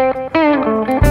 Música